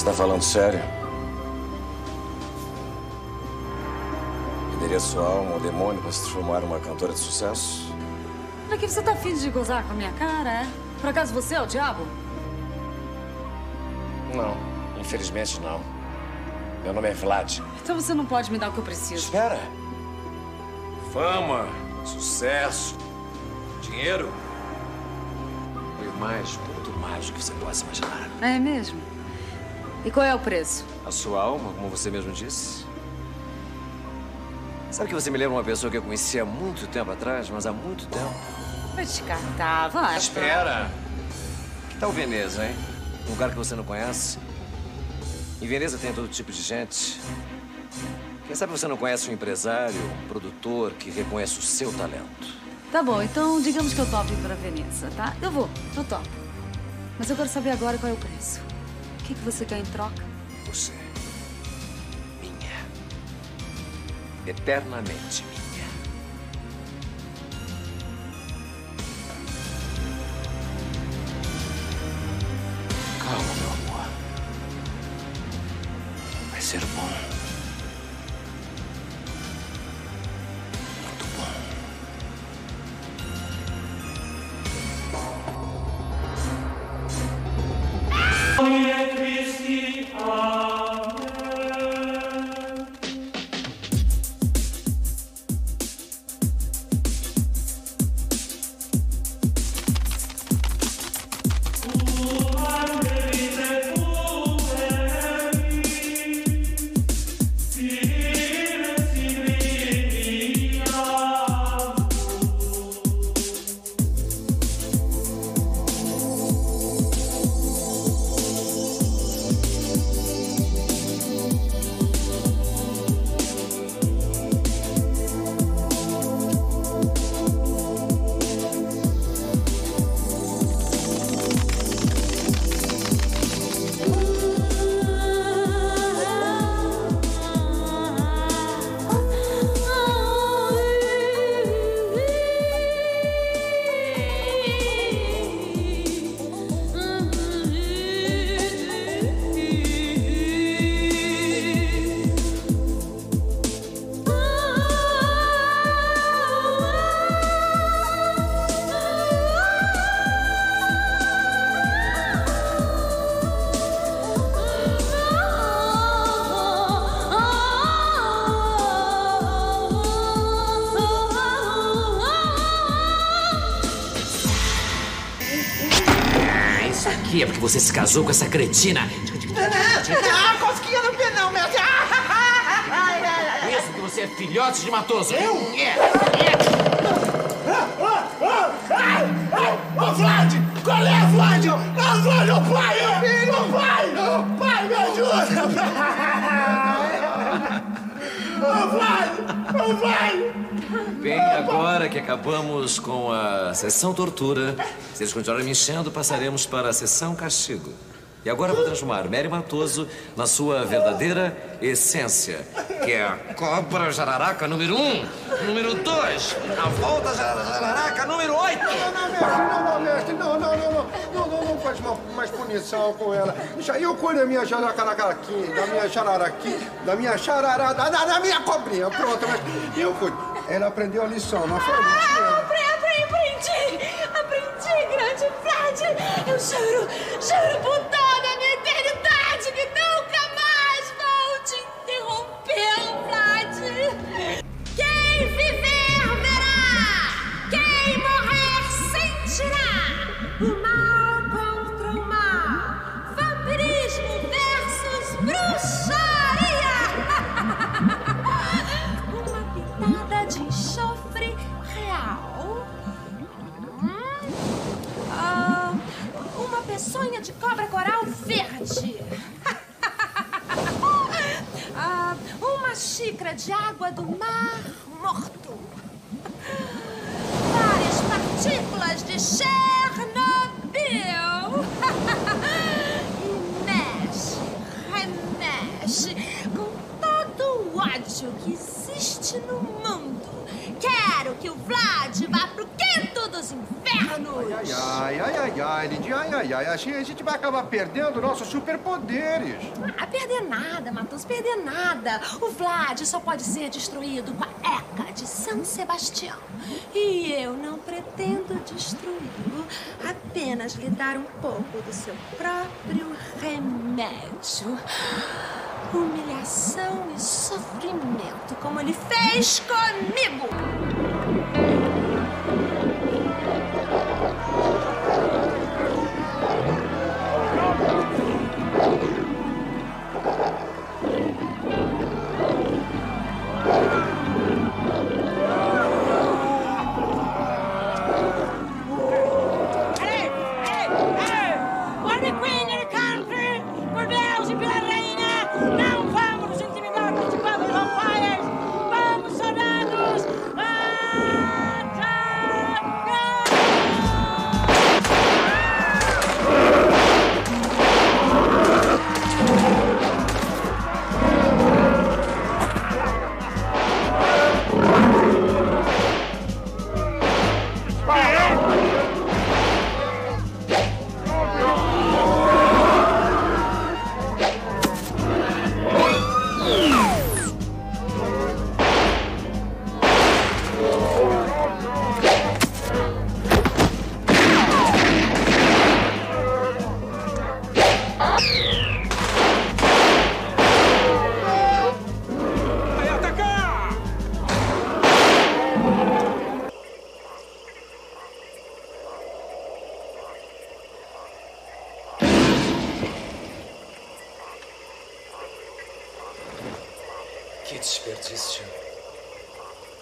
falando sério. Venderia sua alma ao demônio para se transformar numa cantora de sucesso? Pra que você tá afim de gozar com a minha cara, é? Por acaso você é o diabo? Não, infelizmente não. Meu nome é Vlad. Então você não pode me dar o que eu preciso. Espera. Fama, sucesso, dinheiro. E o mais, muito mais do que você possa imaginar. É mesmo? E qual é o preço? A sua alma, como você mesmo disse. Sabe que você me lembra uma pessoa que eu conheci há muito tempo atrás, mas há muito tempo? Vai te catar, vai. Espera! Que tal Veneza, hein? Um lugar que você não conhece? Em Veneza tem todo tipo de gente. Quem sabe você não conhece um empresário, um produtor que reconhece o seu talento? Tá bom, então digamos que eu topo ir pra Veneza, tá? Eu vou, eu topo. Mas eu quero saber agora qual é o preço. Que, que você quer em troca? Você. Minha. Eternamente minha. Calma, meu amor. Vai ser bom. Você se casou com essa cretina. Não, cosquinha no pé não, meu Deus. Ai, ai, ai. Isso que você é filhote de matoso. Eu? É. Ô, Vlad! Qual é, Vlad? Ô, Vlad, ô pai! Ô, pai! Ô, pai, me ajuda! Ô, Vlad! Ô, Vlad! Agora que acabamos com a sessão tortura, se eles continuarem me enchendo, passaremos para a sessão castigo. E agora vou transformar Mary Matoso na sua verdadeira essência, que é a cobra jararaca número um, número dois, a volta jararaca número oito. Não, não, mestre, não, não, não, não, não, não, não faz ma- mais punição com ela. Já eu cuido da minha jararacaraqui, da minha jararaqui, da minha charará, da, da da minha cobrinha, pronto, mas eu cuido. Ela aprendeu a lição, não foi? Ah, aprendi, aprendi, aprendi, grande Vlad. Eu juro, juro por toda de água do mar morto. Várias partículas de Chernobyl. E mexe, remexe com todo o ódio que existe no mundo. Quero que o Vlad vá pro quinto dos infernos. Ai, ai, ai, ai, ai, Lidia, ai, ai, ai. A gente vai acabar perdendo nossos superpoderes. Ah, perder nada, Matheus, perder nada. O Vlad só pode ser destruído com a Eca de São Sebastião. E eu não pretendo destruí-lo, apenas lhe dar um pouco do seu próprio remédio. Humilhação e sofrimento, como ele fez comigo.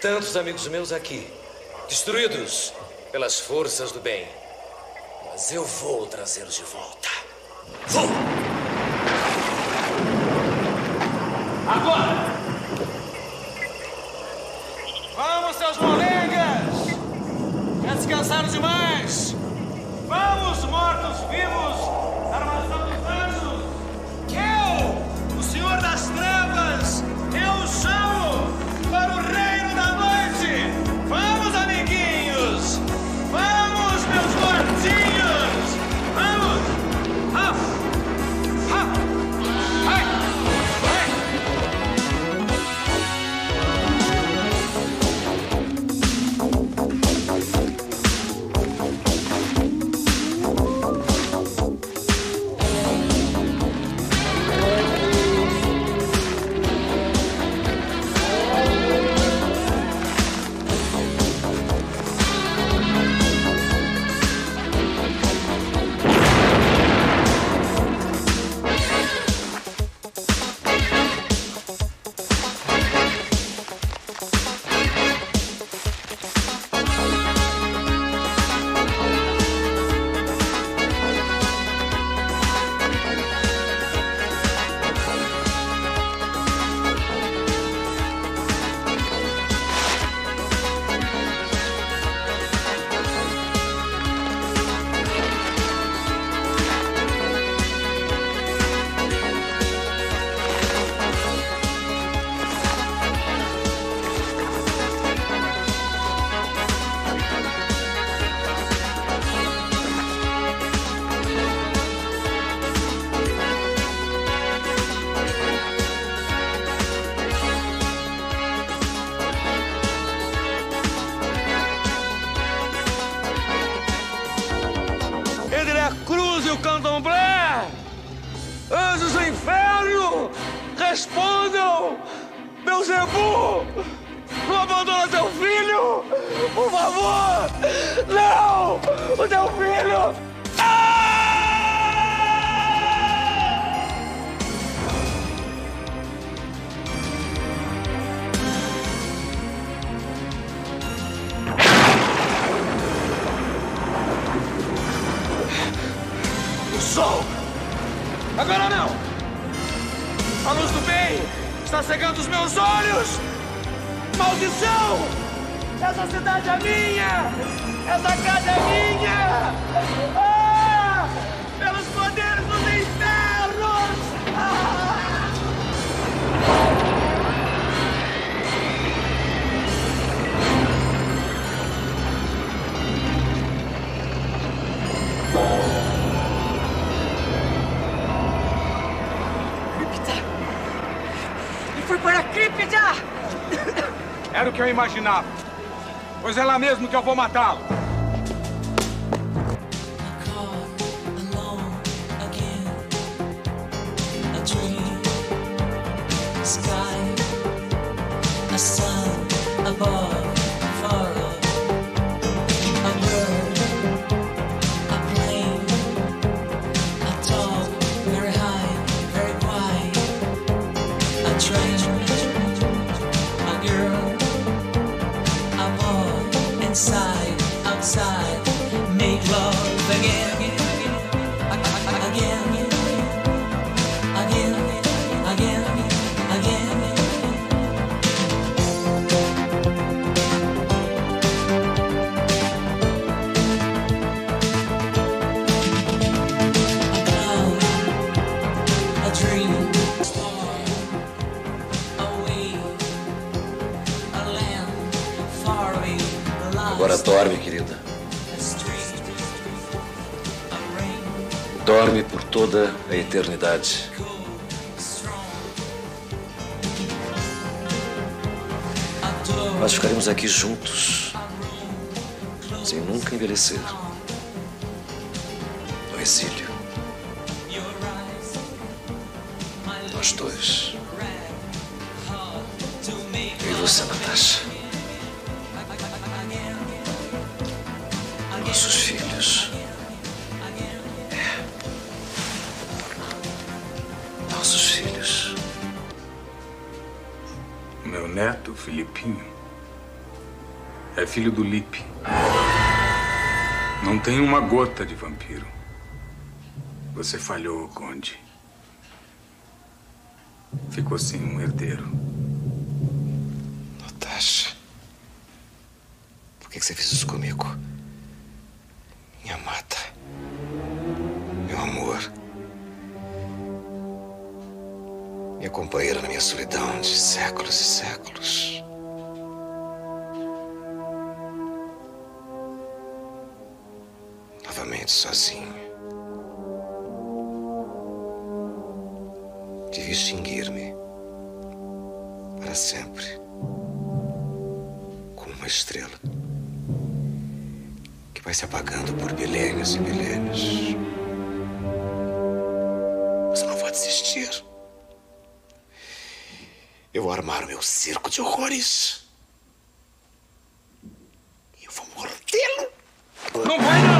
Tantos amigos meus aqui, destruídos pelas forças do bem. Mas eu vou trazê-los de volta. Vou! Respondam! Meu Zebu, não abandona teu filho! Por favor! Não! O teu filho! Essa casa é minha! Essa casa é minha! Ah! Pelos poderes dos infernos! Ah! Cripta! Ele foi para a cripta! Era o que eu imaginava. Pois é lá mesmo que eu vou matá-lo. Inside, dorme, querida. Dorme por toda a eternidade. Nós ficaremos aqui juntos, sem nunca envelhecer. No exílio. Nós dois. Eu e você, Natasha. Nossos filhos. É. Nossos filhos. Meu neto, Filipinho, é filho do Lipe. Não tem uma gota de vampiro. Você falhou, Conde. Ficou sem um herdeiro. Natasha. Por que você fez isso comigo? Minha mata. Meu amor. Minha companheira na minha solidão de séculos e séculos. Novamente sozinho. Devia extinguir-me. Para sempre. Como uma estrela. Vai se apagando por milênios e milênios. Eu não vou desistir. Eu vou armar o meu circo de horrores. E eu vou mordê-lo. Não vai, não!